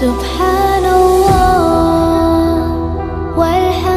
سبحان الله والحمد